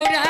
রূপে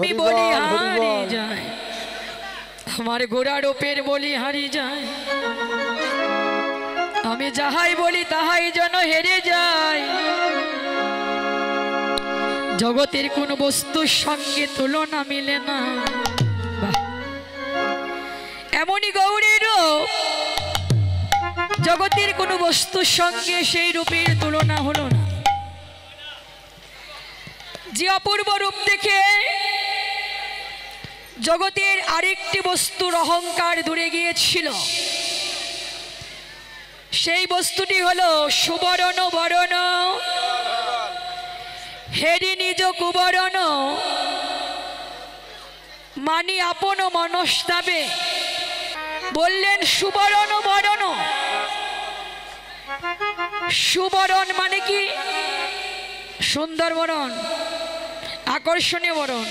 আমি বলি হারি। যাই আমার গোড়া রূপের বলি হারি যায়। আমি যাহাই বলি তাহাই যেন হেরে যাই জগতের কোন বস্তুর সঙ্গে তুলনা মিলে না। এমনই গৌরের জগতের কোনো বস্তুর সঙ্গে সেই রূপের তুলনা হলো না। যে অপূর্ব রূপ দেখে জগতের আরেকটি বস্তুর অহংকার দূরে গিয়েছিল। সেই বস্তুটি হলো সুবরণ বরণ। হেরি নিজ কুবরণ। মানি আপন মনস্তাবে বললেন, সুবরণ বরণ। সুবরণ মানে কি? সুন্দর বরণ, আকর্ষণীয় বরণ।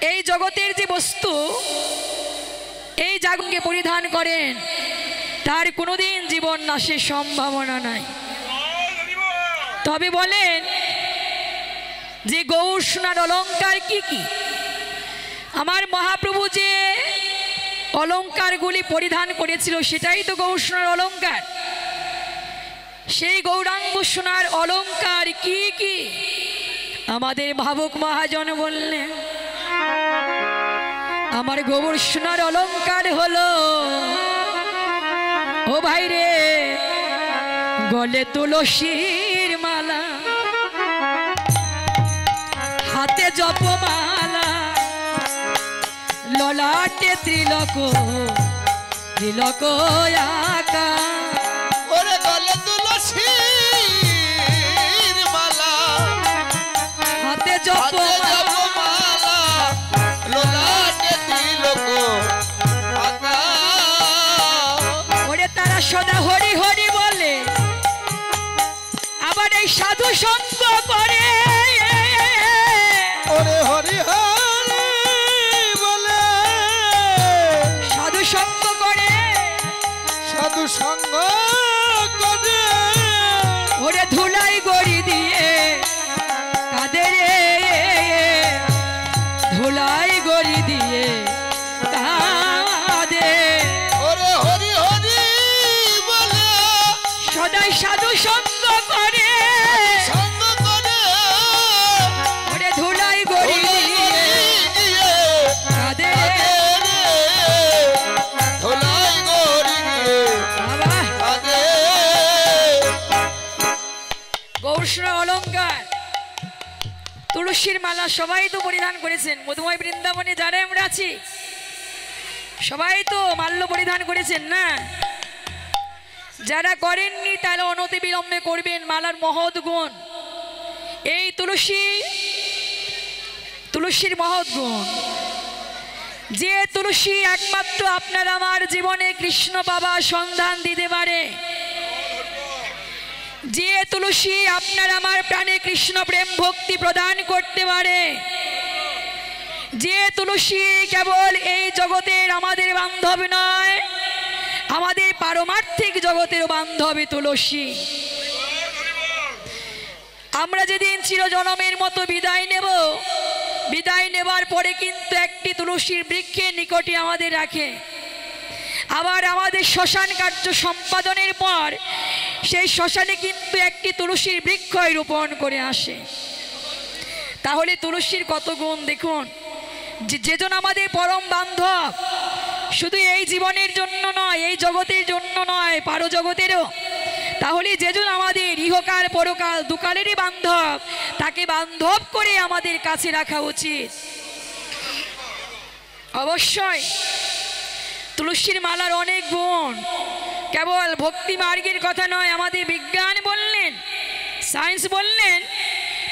এই জগতের যে বস্তু, এই জাগকে পরিধান করেন, তার কোনোদিন জীবন নাশের সম্ভাবনা নাই। তবে বলেন, যে গৌর সোনার অলঙ্কার কি কি? আমার মহাপ্রভু যে অলঙ্কারগুলি পরিধান করেছিল, সেটাই তো গৌর অলঙ্কার সেই গৌরাঙ্গ সোনার অলঙ্কার কি কি? আমাদের ভাবুক মহাজন বললেন আমার গোবর সোনার অলঙ্কার হলো। ও ভাই রে গলে তুলসীর মালা হাতে জপমালা ললাটে ত্রিলক ত্রিলক আকা। ওরে গলে তুলসীর মালা হাতে হাতে সদা হরি হরি বলে। আবার এই সাধু সঙ্গ করে। তুলসীর মালা সবাই তো পরিধান করেছেন। মধুময় বৃন্দাবনে যারা আমরা আছি, সবাই তো মাল্য পরিধান করেছেন না? যারা করেননি তাহলে অনতি বিলম্বে করবেন মালার মহৎ গুণ। এই তুলসী, তুলসীর মহৎ গুণ। যে তুলসী একমাত্র আপনার আমার জীবনে কৃষ্ণ বাবা সন্ধান দিতে পারে। যে তুলসী আপনার আমার প্রাণে কৃষ্ণ প্রেম ভক্তি প্রদান করতে পারে। যে তুলসী কেবল এই জগতের আমাদের বান্ধব নয়, আমাদের পারমার্থিক জগতের বান্ধবী তুলসী। আমরা যেদিন চিরজনমের মতো বিদায় নেব, বিদায় নেবার পরে কিন্তু একটি তুলসীর বৃক্ষের নিকটে আমাদের রাখে। আবার আমাদের শ্মশান কার্য সম্পাদনের পর সেই শ্মশানে কিন্তু একটি তুলসীর বৃক্ষ রোপণ করে আসে। তাহলে তুলসীর কত গুণ দেখুন। যেজন আমাদের পরম বান্ধব, শুধু এই জীবনের জন্য নয়, এই জগতের জন্য নয় পারো জগতেরও তাহলে যেজন আমাদের ইহকাল, পরকাল, দুকালেরই বান্ধব, তাকে বান্ধব করে আমাদের কাছে রাখা উচিত। অবশ্যই, তুলসীর মালার অনেক গুণ। কেবল ভক্তি মার্গের কথা নয়, আমাদের বিজ্ঞান বললেন, সায়েন্স বললেন,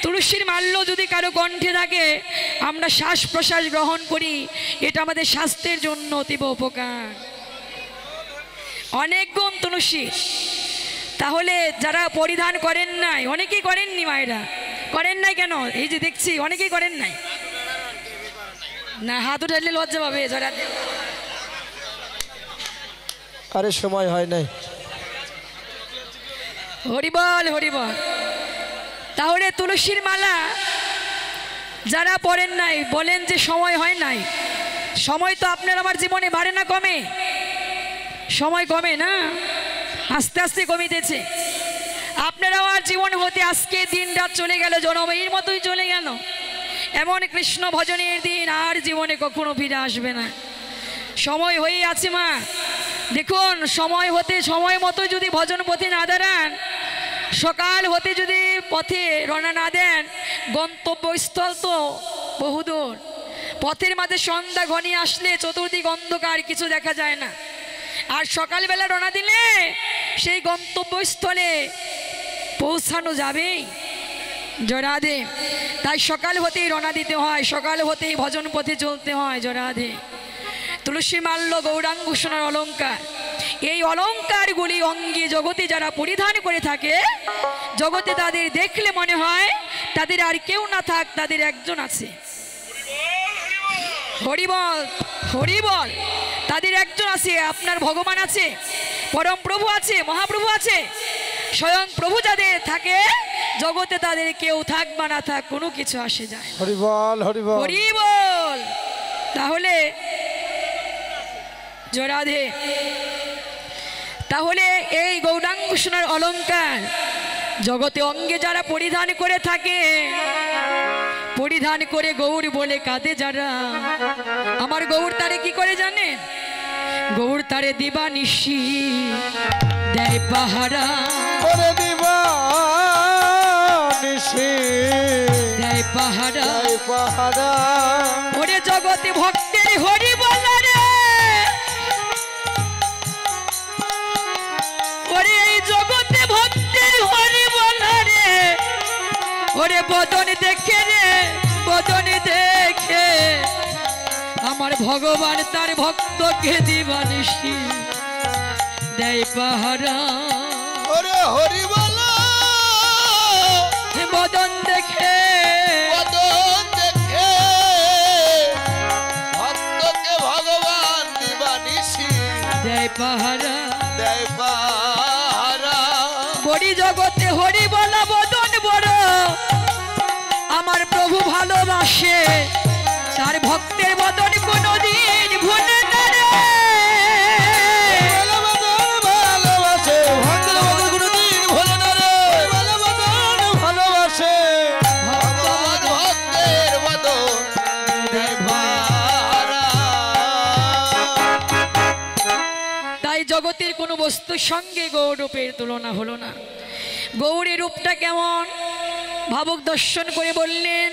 তুলসীর মাল্য যদি কারও কণ্ঠে থাকে, আমরা শ্বাস প্রশ্বাস গ্রহণ করি, এটা আমাদের স্বাস্থ্যের জন্য অতীব উপকার। অনেক গুণ তুলসী। তাহলে যারা পরিধান করেন নাই, অনেকেই করেননি মায়েরা? করেন নাই কেন? এই যে দেখছি, অনেকেই করেন নাই। না, হাত উঠাইলে লজ্জা পাবে যারা আরে সময় হয় নাই। হরিবল হরিবল তাহলে তুলসীর মালা যারা পড়েন নাই, বলেন যে সময় হয় নাই। সময় তো আপনার আমার জীবনে বাড়ে না, কমে। সময় কমে না? আস্তে আস্তে কমিতেছে। আপনার আমার জীবন হতে আজকে দিন রাত চলে গেল, জনমের মতোই চলে গেল। এমন কৃষ্ণ ভজনের দিন আর জীবনে কখনো ফিরে আসবে না। সময় হয়ে আছে, মা। দেখুন, সময় হতে সময় মতো যদি ভজন পথে না দাঁড়ান, সকাল হতে যদি পথে রওনা না দেন, গন্তব্যস্থল তো বহুদূর। পথের মাঝে সন্ধ্যা ঘনিয়ে আসলে চতুর্দিক অন্ধকার, কিছু দেখা যায় না। আর সকালবেলা রওনা দিলে সেই গন্তব্যস্থলে পৌঁছানো যাবেই। জরাধে, তাই সকাল হতেই রওনা দিতে হয়, সকাল হতেই ভজন পথে চলতে হয় জরাধে। তুলসী মাল্য গৌরাঙ্গূষণার অলঙ্কার। এই অলঙ্কারগুলি অঙ্গে জগতে যারা পরিধান করে থাকে জগতে তাদের দেখলে মনে হয় তাদের আর কেউ না থাক তাদের একজন আছে। হরিবল হরিবল তাদের একজন আছে আপনার ভগবান আছে পরম প্রভু আছে মহাপ্রভু আছে। স্বয়ং প্রভু যাদের থাকে জগতে তাদের কেউ থাক বা না থাক কোনো কিছু আসে যায় না। হরিবল। হরিবল তাহলে জরাধে তাহলে এই গৌরাঙ্গ সোনার অলঙ্কার জগতে অঙ্গে যারা পরিধান করে থাকে পরিধান করে গৌর বলে কাঁদে যারা। আমার গৌর তারে কি করে জানেন গৌর তারে দিবা নিশি দেয় পাহারা। দিবা নিশি দেয় পাহারা। পাহারা। ওরে জগতে ভক্তের হরি ওরে বদন দেখে রে বদন দেখে। আমার ভগবান তার ভক্তকে দিবানিসি দেয় পাহারা। ওরে হরি বদন দেখে। বদন দেখে। ভগবান দেয় পাহারা। দেয় পাহারা। বড়ি জগতে হরি বলা আমার প্রভু ভালোবাসে। তার ভক্তের বদন কোনদিন ভুলে জগতের কোনো বস্তুর সঙ্গে গৌরূপের তুলনা হলো না। গৌরের রূপটা কেমন? ভাবক দর্শন করে বললেন,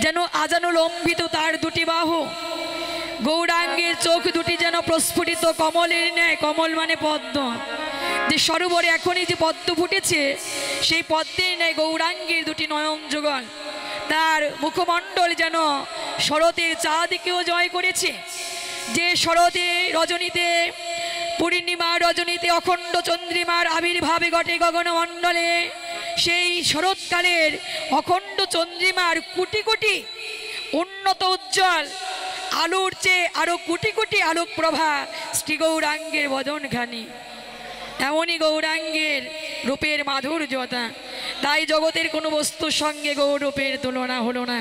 যেন আজানো লম্বিত তার দুটি বাহু। গৌরাঙ্গের চোখ দুটি যেন প্রস্ফুটিত, কমলের ন্যায়। কমল মানে পদ্ম। যে সরোবরে এখনই যে পদ্ম ফুটেছে, সেই পদ্মের ন্যায় গৌরাঙ্গের দুটি নয়ন যুগল। তার মুখমণ্ডল যেন শরতের চাঁদকেও জয় করেছে। যে শরতে রজনীতে পূর্ণিমা রজনীতে অখণ্ড চন্দ্রিমার আবির্ভাবে ঘটে গগনমণ্ডলে সেই শরৎকালের অখণ্ড চন্দ্রিমার কোটি কোটি উন্নত উজ্জ্বল আলোর চেয়ে আরও কোটি কোটি আলোক প্রভা শ্রী গৌরাঙ্গের বদন ঘানি এমনই গৌরাঙ্গের রূপের মাধুর্যতা। তাই জগতের কোনো বস্তুর সঙ্গে গৌরূপের তুলনা হলো না।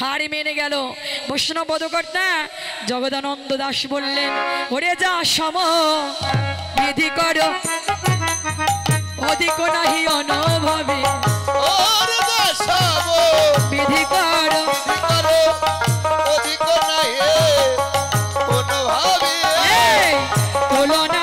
হাড়ি মেনে গেল বৈষ্ণব পদকর্তা জগদানন্দ দাস বললেন, ওরে যা সম, বিধি অধিক নাহি অনুভবে। ওর দাসব বিধি কর করো অধিক নাই কোনোভাবে এই, তুলনা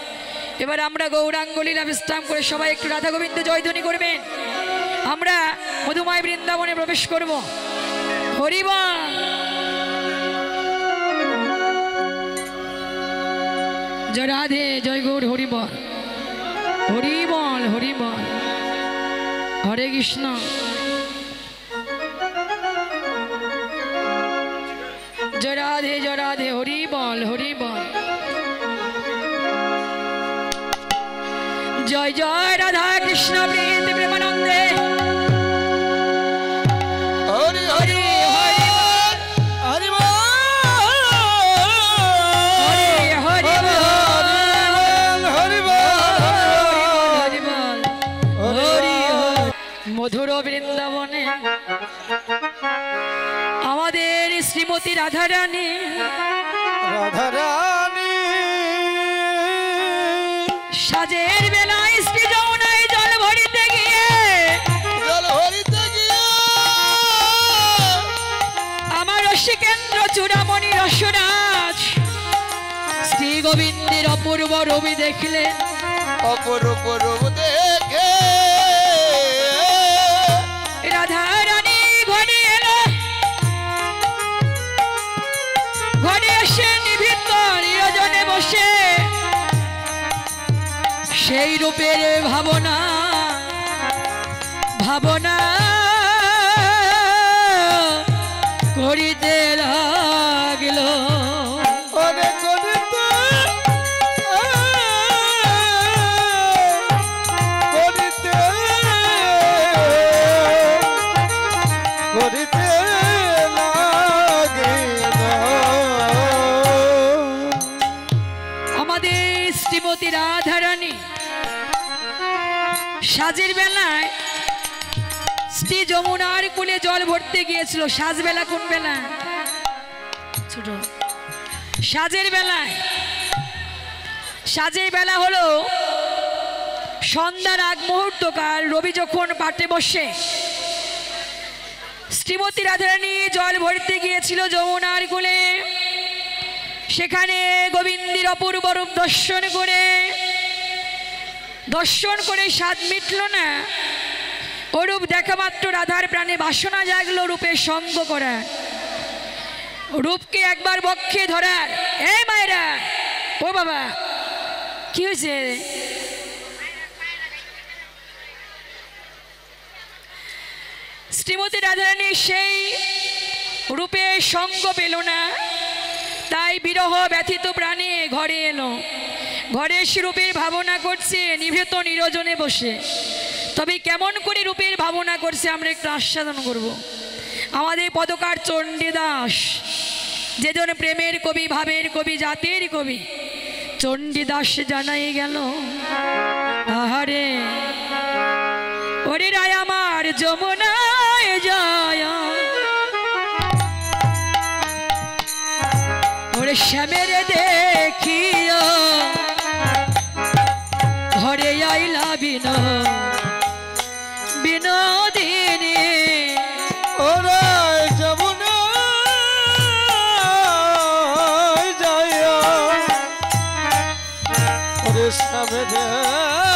এবার আমরা গৌরাঙ্গলীলা বিশ্রাম করে সবাই একটু রাধা গোবিন্দ জয়ধ্বনি করবেন। আমরা মধুময় বৃন্দাবনে প্রবেশ করব। হরিবা জয় রাধে, জয় গৌর হরিবল হরিবল হরিবল হরে কৃষ্ণ। জয় জয় রাধা কৃষ্ণ প্রীত প্রেমানন্দে। হরি মধুর বৃন্দাবনে আমাদের শ্রীমতী রাধারানী রাধারানী সাজের বেলায় স্ত্রী যমুনায় জল ভরিতে গিয়ে জল হরিতে গিয়ে। আমার রসিকেন্দ্র চূড়ামণি রসরাজ শ্রী গোবিন্দের অপূর্ব রবি দেখলেন অপরূপ রূপ দেখে সেই রূপের ভাবনা ভাবনা করিতে লাগল যমুনার কুলে জল ভরতে গিয়েছিল। সাজবেলা কোন বেলা ছোট। সাজের বেলায়। সাজের বেলা হলো সন্ধ্যার আগ মুহূর্তকাল রবি যখন পাটে বসে শ্রীমতী রাধারানী জল ভরতে গিয়েছিল যমুনার কুলে। সেখানে গোবিন্দের অপূর্ব রূপ দর্শন করে দর্শন করে স্বাদ মিটল না। ওরূপ দেখা মাত্র রাধার প্রাণে বাসনা জাগলো রূপের সঙ্গ করার রূপকে একবার বক্ষে ধরার এই মায়েরা, ও বাবা, কি হয়েছে? শ্রীমতী রাধারানী সেই রূপে সঙ্গ পেল না। তাই বিরহ ব্যথিত প্রাণে ঘরে এলো। ঘরে এসে রূপের ভাবনা করছে, নিভৃত নিরজনে বসে। তবে কেমন করে রূপের ভাবনা করছে আমরা একটু আস্বাদন করব। আমাদের পদকার চণ্ডীদাস যেজন প্রেমের কবি, ভাবের কবি, জাতির কবি চণ্ডীদাস জানাই গেল, আহারে, ওরে রায় আমার যমুনায় যায় ওরে শ্যামের দেখিও ঘরে আইলা বিন ওরে সামনে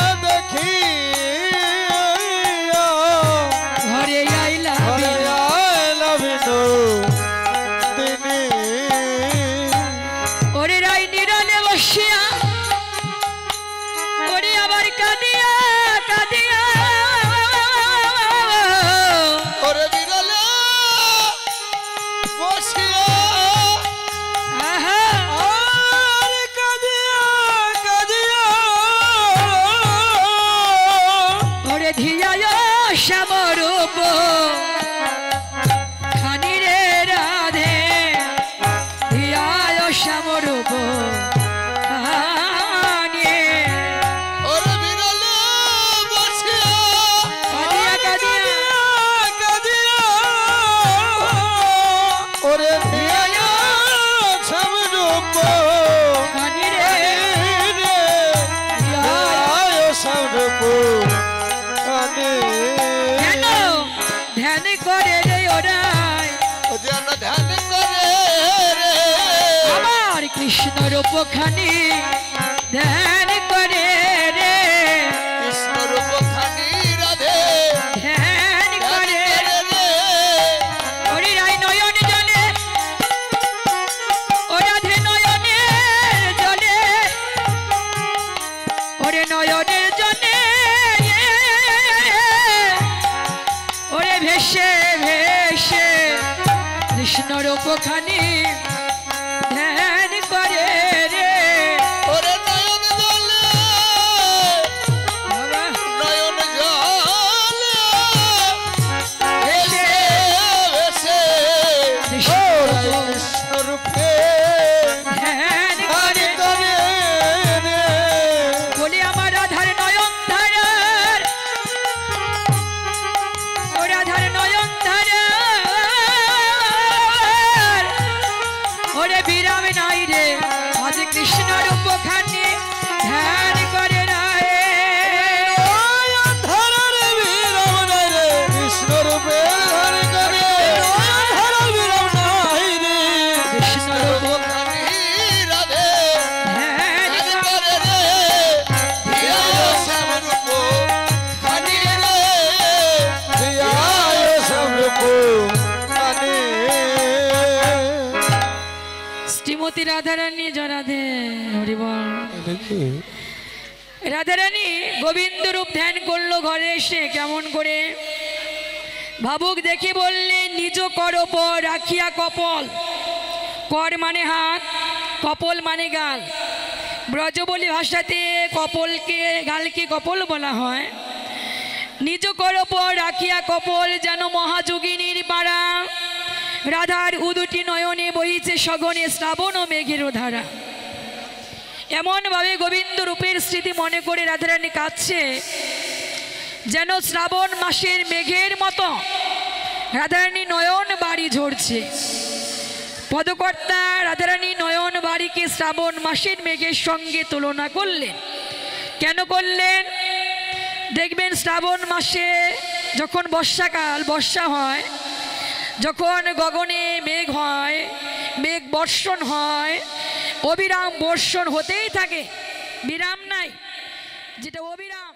কৃষ্ণ রূপ খানি ধ্যান শ্রীমতী রাধারানী জরাধে হরিবল রাধারানী গোবিন্দ রূপ ধ্যান করল ঘরে এসে কেমন করে? ভাবুক দেখে বললে নিজ কর ওপর রাখিয়া কপল। কর মানে হাত কপল মানে গাল। ব্রজবলি ভাষাতে কপলকে গালকে কপল বলা হয়। নিজ কর ওপর রাখিয়া কপল যেন মহাযোগিনীর পাড়া। রাধার উদুটি নয়নে বহিছে সগনে শ্রাবণ ও মেঘের ধারা। এমনভাবে গোবিন্দ রূপের স্মৃতি মনে করে রাধারানী কাঁদছে, যেন শ্রাবণ মাসের মেঘের মতো। রাধারানী নয়ন বাড়ি ঝরছে। পদকর্তা রাধারানী নয়ন বাড়িকে শ্রাবণ মাসের মেঘের সঙ্গে তুলনা করলেন। কেন করলেন? দেখবেন শ্রাবণ মাসে যখন বর্ষাকাল, বর্ষা হয় যখন গগনে মেঘ হয়, মেঘ বর্ষণ হয়, অবিরাম বর্ষণ হতেই থাকে। বিরাম নাই। যেটা অবিরাম